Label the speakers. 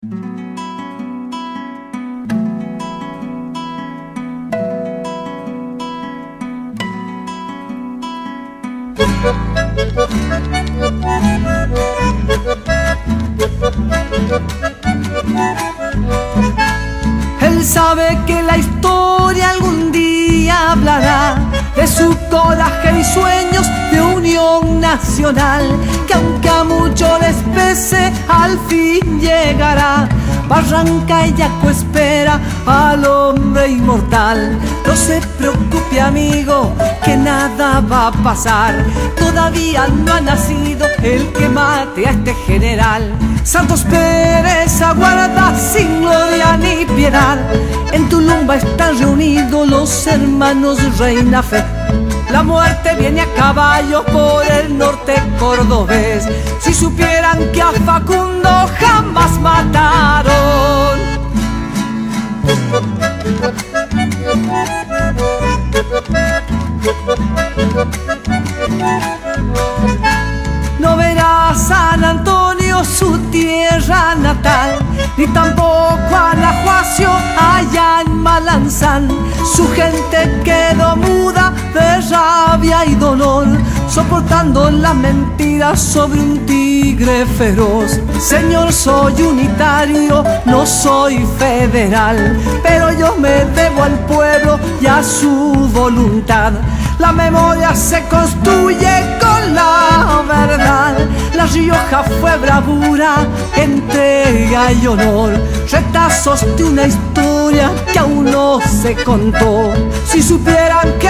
Speaker 1: Él sabe que la historia algún día hablará de su coraje y sueños de unión nacional, que aunque a muchos les pese, al fin llegará. Barranca y Yaco espera al hombre inmortal. No se preocupe amigo, que nada va a pasar. Todavía no ha nacido el que mate a este general. Santos Pérez aguarda sin gloria ni piedad. En Tulumba están reunidos los hermanos Reina Fe. La muerte viene a caballo por cordobés. Si supieran que a Facundo jamás mataron. No verá San Antonio su tierra natal, ni tampoco a Nahuacio allá en Malanzán. Su gente quedó muda de rabia y dolor, soportando la mentira sobre un tigre feroz. Señor, soy unitario, no soy federal, pero yo me debo al pueblo y a su voluntad. La memoria se construye con la verdad. La Rioja fue bravura, entrega y honor. Retazos de una historia que aún no se contó. Si supieran que